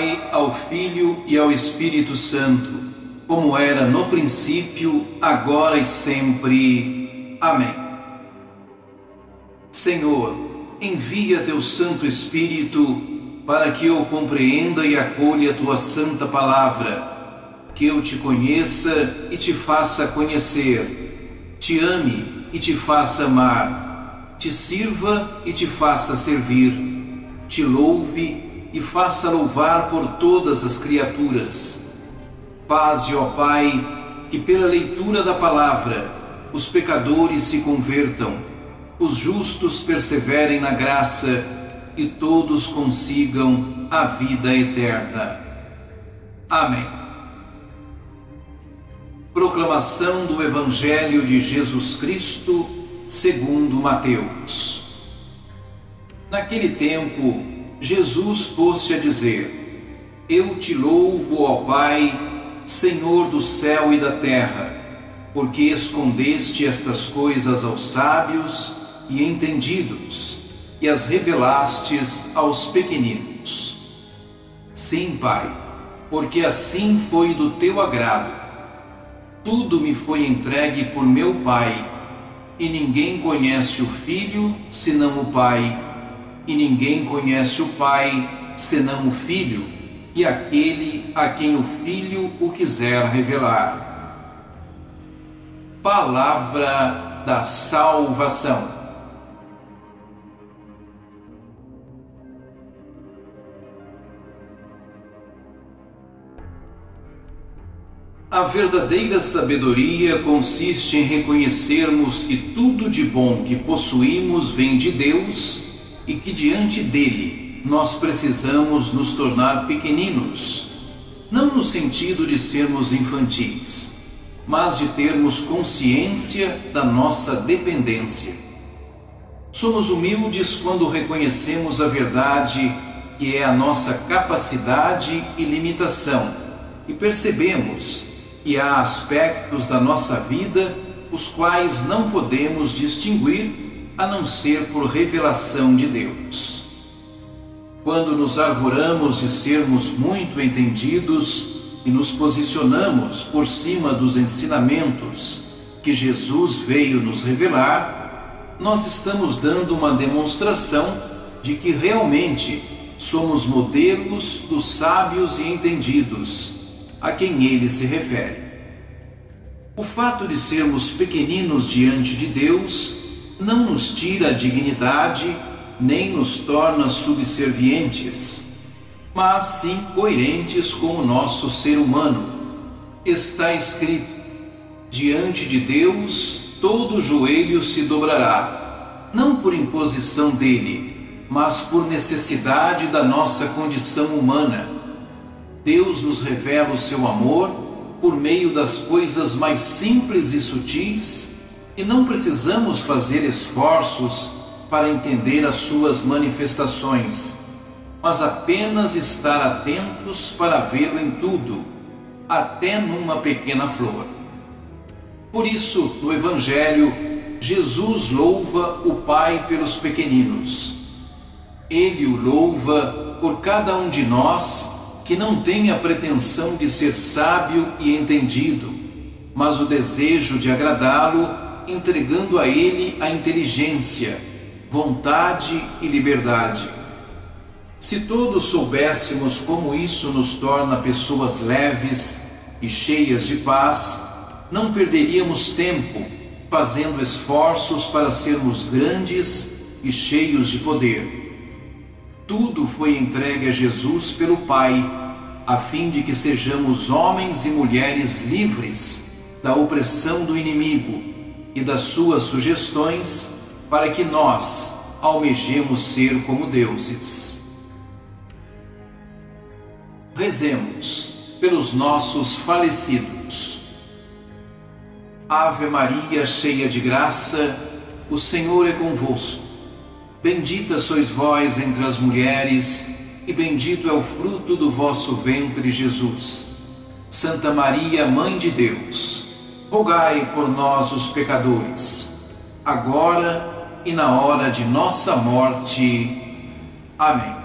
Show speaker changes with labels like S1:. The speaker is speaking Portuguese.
S1: Pai, ao Filho e ao Espírito Santo, como era no princípio, agora e sempre. Amém. Senhor, envia teu Santo Espírito para que eu compreenda e acolha a tua santa palavra, que eu te conheça e te faça conhecer, te ame e te faça amar, te sirva e te faça servir, te louve e faça louvar por todas as criaturas. Paz, ó Pai, que pela leitura da palavra os pecadores se convertam, os justos perseverem na graça e todos consigam a vida eterna. Amém. Proclamação do Evangelho de Jesus Cristo, segundo Mateus. Naquele tempo, Jesus pôs-se a dizer: Eu te louvo, ó Pai, Senhor do céu e da terra, porque escondeste estas coisas aos sábios e entendidos e as revelastes aos pequeninos. Sim, Pai, porque assim foi do teu agrado. Tudo me foi entregue por meu Pai, e ninguém conhece o Filho senão o Pai e ninguém conhece o Pai senão o Filho, e aquele a quem o Filho o quiser revelar. Palavra da salvação. A verdadeira sabedoria consiste em reconhecermos que tudo de bom que possuímos vem de Deus e que diante dele nós precisamos nos tornar pequeninos, não no sentido de sermos infantis, mas de termos consciência da nossa dependência. Somos humildes quando reconhecemos a verdade que é a nossa capacidade e limitação e percebemos que há aspectos da nossa vida os quais não podemos distinguir a não ser por revelação de Deus. Quando nos arvoramos de sermos muito entendidos e nos posicionamos por cima dos ensinamentos que Jesus veio nos revelar, nós estamos dando uma demonstração de que realmente somos modelos dos sábios e entendidos a quem ele se refere. O fato de sermos pequeninos diante de Deus não nos tira a dignidade nem nos torna subservientes, mas sim coerentes com o nosso ser humano. Está escrito: diante de Deus todo joelho se dobrará, não por imposição dele, mas por necessidade da nossa condição humana. Deus nos revela o seu amor por meio das coisas mais simples e sutis e não precisamos fazer esforços para entender as suas manifestações, mas apenas estar atentos para vê-lo em tudo, até numa pequena flor. Por isso, no Evangelho, Jesus louva o Pai pelos pequeninos. Ele o louva por cada um de nós que não tem a pretensão de ser sábio e entendido, mas o desejo de agradá-lo entregando a Ele a inteligência, vontade e liberdade. Se todos soubéssemos como isso nos torna pessoas leves e cheias de paz, não perderíamos tempo fazendo esforços para sermos grandes e cheios de poder. Tudo foi entregue a Jesus pelo Pai, a fim de que sejamos homens e mulheres livres da opressão do inimigo e das suas sugestões para que nós almejemos ser como deuses. Rezemos pelos nossos falecidos. Ave Maria, cheia de graça, o Senhor é convosco. Bendita sois vós entre as mulheres, e bendito é o fruto do vosso ventre, Jesus. Santa Maria, Mãe de Deus, rogai por nós, os pecadores, agora e na hora de nossa morte. Amém.